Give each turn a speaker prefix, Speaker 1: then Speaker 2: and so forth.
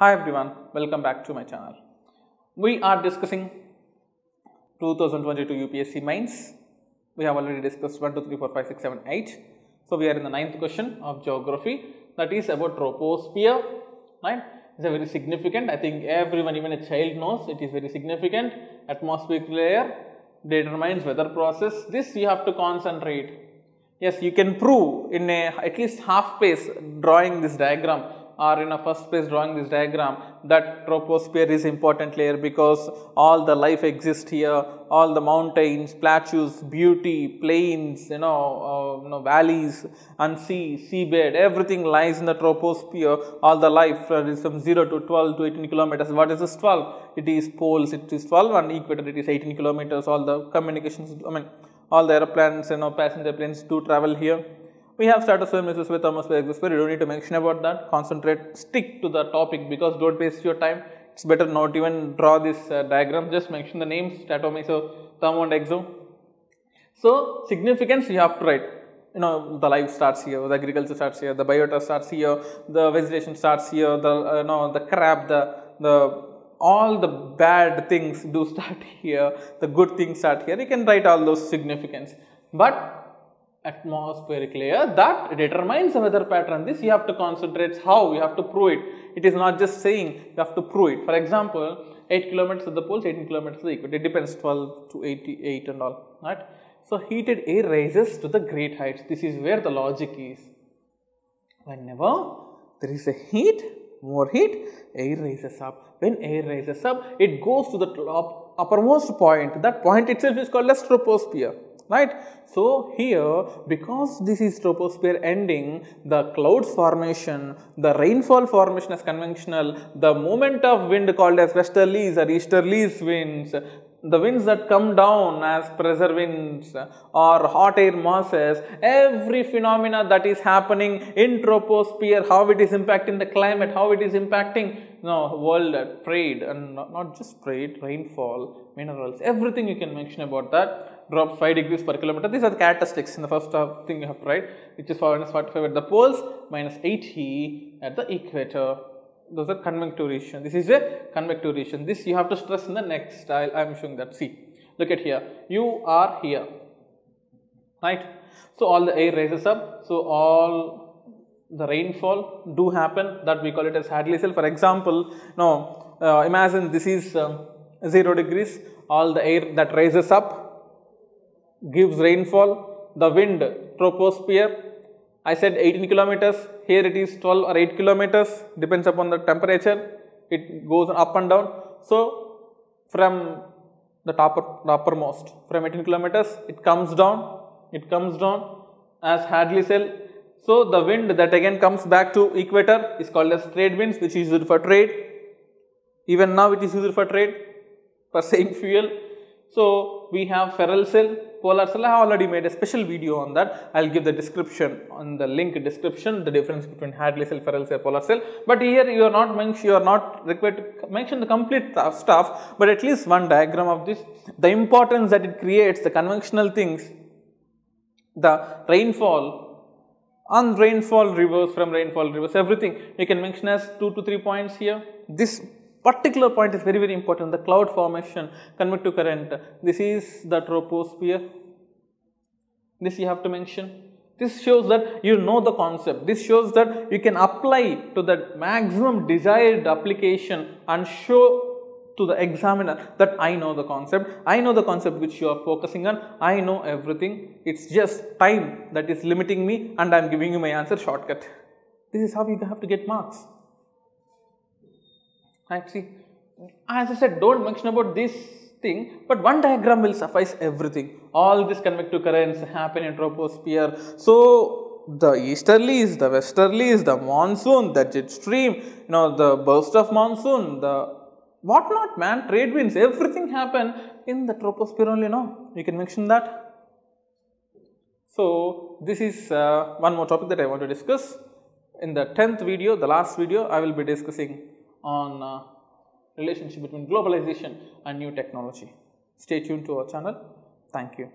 Speaker 1: Hi everyone, welcome back to my channel. We are discussing 2022 UPSC Mains. We have already discussed 1, 2, 3, 4, 5, 6, 7, 8. So we are in the ninth question of geography that is about troposphere. Right? It's a very significant. I think everyone, even a child knows it is very significant. Atmospheric layer determines weather process. This you have to concentrate. Yes, you can prove in a at least half pace drawing this diagram or in a first page drawing this diagram that troposphere is important layer because all the life exists here, all the mountains, plateaus, beauty, plains, you know, uh, you know valleys and sea, seabed, everything lies in the troposphere, all the life uh, is from 0 to 12 to 18 kilometers. What is this 12? It is poles, it is 12 and equator it is 18 kilometers, all the communications, I mean, all the aeroplanes, you know, passenger planes do travel here. We have stratosphere, mesosphere, thermosphere, exosphere. You don't need to mention about that. Concentrate, stick to the topic because don't waste your time. It's better not even draw this uh, diagram. Just mention the names, strato, meso, thermo and exo. So, significance you have to write. You know, the life starts here, the agriculture starts here, the biota starts here, the vegetation starts here, the, uh, you know, the crab, the, the all the bad things do start here, the good things start here, you can write all those significance. But atmospheric layer that determines the weather pattern. This you have to concentrate how, you have to prove it. It is not just saying, you have to prove it. For example, 8 kilometers at the poles, 18 kilometers at the equator. It depends 12 to 88 and all, right. So, heated air rises to the great heights. This is where the logic is. Whenever there is a heat, more heat, air rises up. When air rises up, it goes to the top, uppermost point. That point itself is called as troposphere right. So, here because this is troposphere ending the clouds formation, the rainfall formation is conventional, the movement of wind called as westerlies or easterlies winds, the winds that come down as pressure winds or hot air masses, every phenomena that is happening in troposphere, how it is impacting the climate, how it is impacting know, world uh, trade and not, just trade, rainfall, minerals, everything you can mention about that drops 5 degrees per kilometer. These are the characteristics in the first thing you have to which is minus 45 at the poles, minus 80 at the equator. Those are convective region. This is a convective region. This you have to stress in the next. Style. I am showing that. See, look at here. You are here, right? So all the air rises up. So all the rainfall do happen. That we call it as Hadley cell. For example, now uh, imagine this is um, 0 degrees. All the air that rises up gives rainfall, the wind troposphere, I said 18 kilometers, here it is 12 or 8 kilometers, depends upon the temperature, it goes up and down. So, from the top, the uppermost, from 18 kilometers, it comes down, it comes down as Hadley cell. So, the wind that again comes back to equator is called as trade winds which is used for trade. Even now it is used for trade, for saying fuel. So, we have Ferrel cell polar cell. I have already made a special video on that. I will give the description on the link description, the difference between Hadley cell, Ferrel cell, polar cell. But here you are not mention, you are not required to mention the complete stuff, but at least one diagram of this, the importance that it creates, the conventional things, the rainfall, on rainfall rivers, from rainfall rivers, everything you can mention as 2 to 3 points here. This particular point is very very important the cloud formation convective current. This is the troposphere this you have to mention. This shows that you know the concept. This shows that you can apply to the maximum desired application and show to the examiner that I know the concept, I know the concept which you are focusing on, I know everything, it's just time that is limiting me and I am giving you my answer shortcut. This is how you have to get marks. Right, see, as I said, don't mention about this thing, but one diagram will suffice everything. All these convective currents happen in troposphere. So, the easterlies, the westerlies, the monsoon, the jet stream, you know, the burst of monsoon, the what not man, trade winds, everything happen in the troposphere only, no? You can mention that. So, this is uh, one more topic that I want to discuss. In the 10th video, the last video, I will be discussing on uh, relationship between globalization and new technology. Stay tuned to our channel. Thank you.